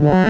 Yeah.